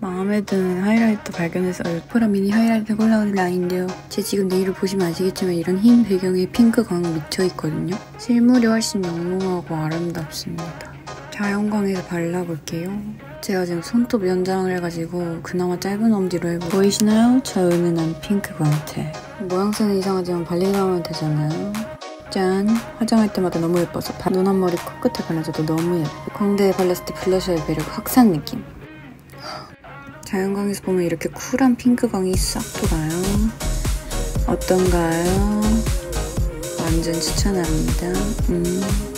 마음에 드는 하이라이터 발견해서 울프라 미니 하이라이터 골라온 라인인데요. 제 지금 네일을 보시면 아시겠지만 이런 흰 배경에 핑크 광이 묻혀있거든요. 실물이 훨씬 영롱하고 아름답습니다. 자연광에서 발라볼게요. 제가 지금 손톱 연장을 해가지고 그나마 짧은 엄지로 해보 보이시나요? 저 은은한 핑크 광택. 모양새는 이상하지만 발리나오면 되잖아요. 짠! 화장할 때마다 너무 예뻐서 눈 앞머리 코끝에 발라줘도 너무 예뻐. 광대에 발랐을 때 블러셔의 매력 확산 느낌. 자연광에서 보면 이렇게 쿨한 핑크광이 싹 돌아요. 어떤가요? 완전 추천합니다. 음.